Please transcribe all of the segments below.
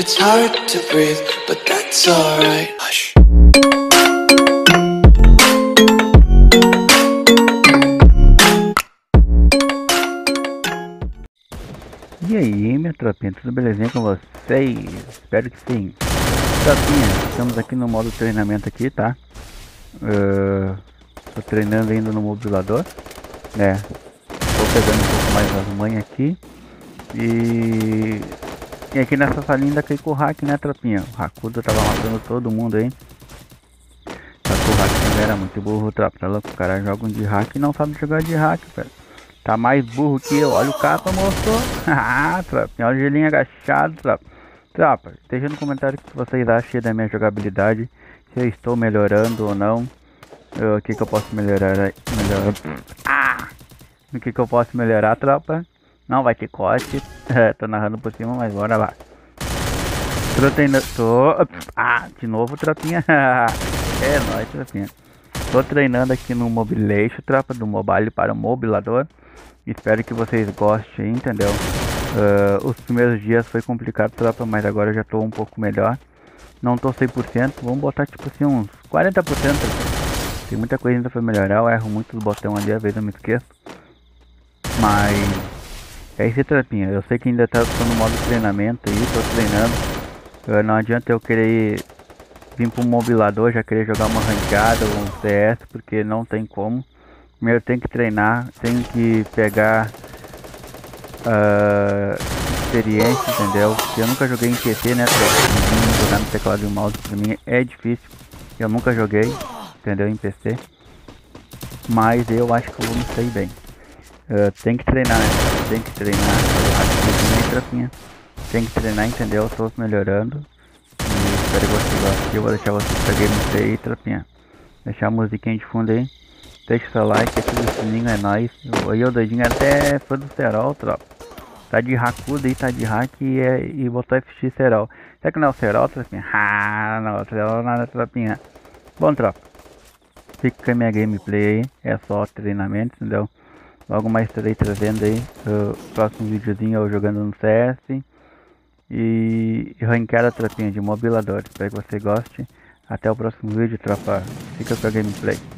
It's hard to breathe, but that's alright. Hush. E aí, minha tropinha, tudo belezinha com vocês? Espero que sim. Tropinha, estamos aqui no modo treinamento aqui, tá? Uh, tô treinando ainda no modulador, né? Tô pegando um pouco mais as manhas aqui. E, e aqui nessa salinha ainda com o hack, né, tropinha? O Rakudo tava matando todo mundo aí. Só que o hack também era muito burro, tropa, tá louco? O cara joga um de hack e não sabe jogar de hack, velho. Tá mais burro que eu. Olha o capa, mostrou. ah, tropa. Olha o gelinho agachado, tropa. Tropa, deixa no comentário o que vocês acham da minha jogabilidade. Se eu estou melhorando ou não. O que, que eu posso melhorar aí? Melhor... Ah! O que, que eu posso melhorar, tropa? Não vai ter corte. tô narrando por cima, mas bora lá. Tô treinando. Tô. Ah, de novo, tropinha. é nóis, tropinha. Tô treinando aqui no Mobilation, tropa, do mobile para o mobilador. Espero que vocês gostem, entendeu? Uh, os primeiros dias foi complicado, tropa, mas agora já tô um pouco melhor. Não tô 100%, vamos botar tipo assim uns 40%. Tem muita coisa ainda pra melhorar, eu erro muito os botão ali, às vezes eu me esqueço. Mas é isso, tropinha. Eu sei que ainda tá no modo treinamento aí, tô treinando. Não adianta eu querer vir pro mobilador, já querer jogar uma ranqueada ou um CS, porque não tem como. Primeiro tem que treinar, tem que pegar uh, experiência, entendeu? Eu nunca joguei em PC, né? Pra jogar no teclado e o mouse pra mim é difícil. Eu nunca joguei, entendeu? Em PC. Mas eu acho que eu vou me sair bem. Uh, tem que treinar, né? Tem que treinar. Tem que treinar, entendeu? Eu tô melhorando. E espero que vocês gostem. Eu vou deixar vocês pra gameplay, trapinha. Deixar a musiquinha de fundo aí. Deixa o seu like, ativa o sininho, é nóis. E o doidinho até fã do Serol, tropa. Tá de racudo aí, tá de hack e, é, e botou FX Serol. Será que não é o Serol, tropinha? Ah, não, Serol nada, tropinha. Bom, tropa. Fica com a minha gameplay aí. É só treinamento, entendeu? Logo mais estarei trazendo aí o próximo videozinho eu jogando no CS. E, e ranqueada tropinha de mobilador. Espero que você goste. Até o próximo vídeo, tropa. Fica com a gameplay.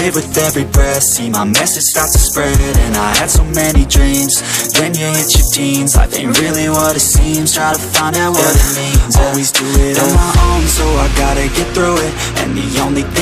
Live with every breath, see my message start to spread And I had so many dreams, then you hit your teens. Life ain't really what it seems, try to find out what it means. Always do it on my own, so I gotta get through it. And the only thing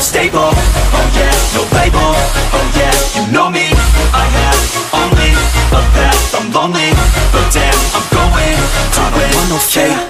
I'm stable, oh yeah, no label, oh yeah, you know me, I have only a path, I'm lonely, but damn, I'm going. To I no fake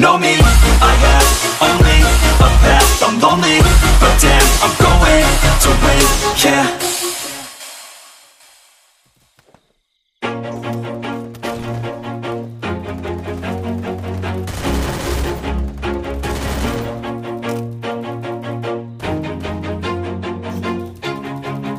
know me, I have only a path, I'm lonely, but damn, I'm going to win, yeah.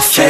I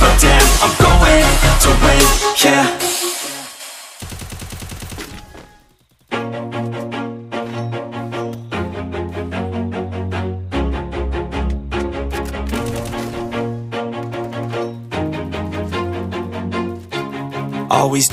But damn, I'm going to win, yeah.